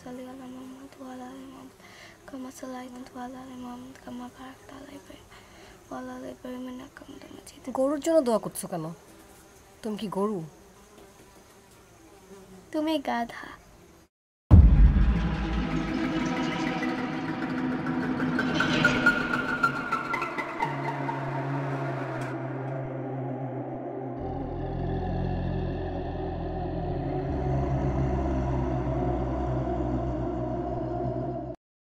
صل على محمد وعلى آل محمد كما صليت وعلى آل محمد كما باركت على إبراهيم وعلى آل إبراهيم إنك حميد مجيد গরুর জন্য দোয়া করছ কেন তুমি কি গরু তুমি গাধা